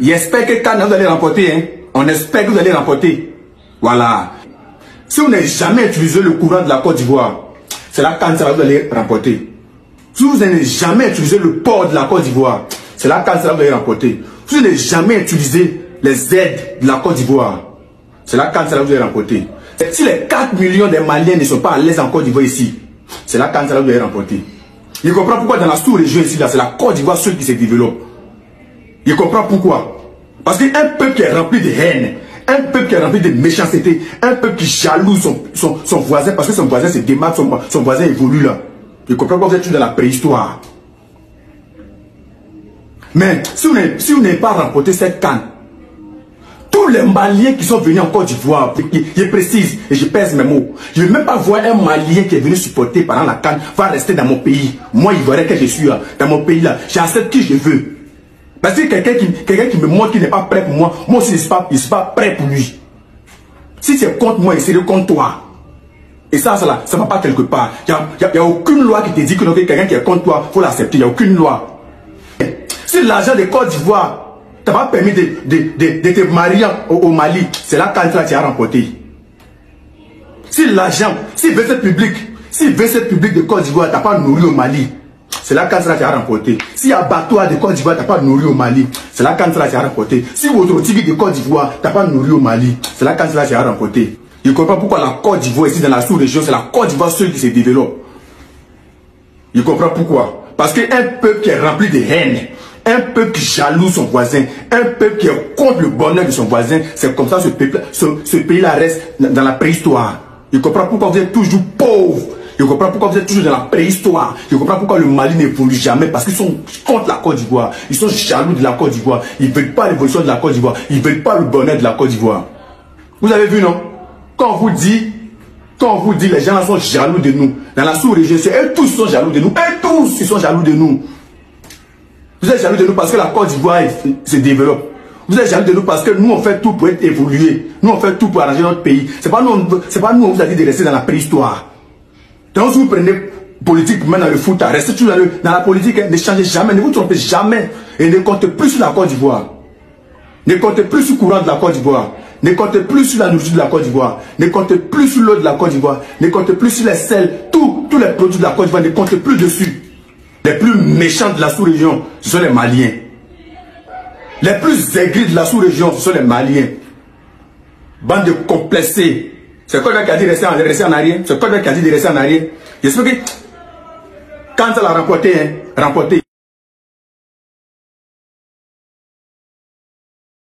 J'espère que quand vous allez remporter, hein, on espère que vous allez remporter. Voilà. Si vous n'avez jamais utilisé le courant de la Côte d'Ivoire, c'est là quand ça vous allez remporter. Si vous n'avez jamais utilisé le port de la Côte d'Ivoire, c'est là quand vous allez remporter. Si vous n'avez jamais utilisé les aides de la Côte d'Ivoire, c'est là quand vous allez remporter. Si les 4 millions de Maliens ne sont pas à l'aise en Côte d'Ivoire ici, c'est là quand ça vous allez remporter. Il comprend pourquoi dans la sous-région ici, c'est la Côte d'Ivoire seul qui se développe. Il comprend pourquoi. Parce qu'un peuple qui est rempli de haine, un peuple qui est rempli de méchanceté, un peuple qui jalouse son, son, son voisin parce que son voisin se démarque, son, son voisin évolue là. Il comprend pourquoi vous êtes dans la préhistoire. Mais si vous n'avez si pas remporté cette canne, tous les Maliens qui sont venus en Côte d'Ivoire, je, précise et je pèse mes mots, je ne veux même pas voir un Malien qui est venu supporter pendant la canne, va rester dans mon pays. Moi, il Ivoirien que je suis là, dans mon pays là, j'accepte qui je veux. Parce que quelqu'un qui, qui me montre qu'il n'est pas prêt pour moi, moi aussi je ne suis, pas, pas prêt pour lui. Si c'est contre moi, il serait contre toi. Et ça, ça ne va pas quelque part. Il n'y a, a, aucune loi qui te dit que quelqu'un qui est contre toi, il faut l'accepter. Il n'y a aucune loi. Si l'argent de Côte d'Ivoire t'a pas permis de, de, de, de te marier au, Mali, c'est là quand tu as remporté. Si l'argent, si le public, si le public de Côte d'Ivoire t'a pas nourri au Mali, c'est là quand tu as remporté. Si abattoir de Côte d'Ivoire t'a pas nourri au Mali, c'est là quand tu as remporté. Si votre tigre de Côte d'Ivoire t'a pas nourri au Mali, c'est là quand tu as remporté. Je ne comprends pourquoi la Côte d'Ivoire ici dans la sous-région, c'est la Côte d'Ivoire seule qui se développe. Je comprends pourquoi. Parce qu'un peuple qui est rempli de haine, un peuple qui jalouse son voisin, un peuple qui est contre le bonheur de son voisin, c'est comme ça ce, ce, ce pays-là reste dans la préhistoire. Je comprends pourquoi vous êtes toujours pauvre. Je comprends pourquoi vous êtes toujours dans la préhistoire. Je comprends pourquoi le Mali n'évolue jamais. Parce qu'ils sont contre la Côte d'Ivoire. Ils sont jaloux de la Côte d'Ivoire. Ils ne veulent pas l'évolution de la Côte d'Ivoire. Ils ne veulent pas le bonheur de la Côte d'Ivoire. Vous avez vu, non? Quand on vous dit, quand on vous dit les gens sont jaloux de nous, dans la sous-région, eux tous sont jaloux de nous. Eux tous, ils sont jaloux de nous. Vous êtes jaloux de nous parce que la Côte d'Ivoire se développe. Vous êtes jaloux de nous parce que nous on fait tout pour être évolué. Nous on fait tout pour arranger notre pays. C'est pas pas nous on vous a dit de rester dans la préhistoire. Donc si vous prenez politique maintenant le foot, restez toujours dans, la politique, hein. ne changez jamais, ne vous trompez jamais. Et ne comptez plus sur la Côte d'Ivoire. Ne comptez plus sur le courant de la Côte d'Ivoire. Ne comptez plus sur la nourriture de la Côte d'Ivoire. Ne comptez plus sur l'eau de la Côte d'Ivoire. Ne comptez plus sur les sels. Tous, tous les produits de la Côte d'Ivoire, ne comptez plus dessus. Les plus méchants de la sous-région, ce sont les Maliens. Les plus aigris de la sous-région, ce sont les Maliens. Bande de complexés. C'est quoi qui a dit rester en, rester en arrière? C'est quoi qui a dit de rester en arrière? J'espère que quand elle a remporté, hein, remporté,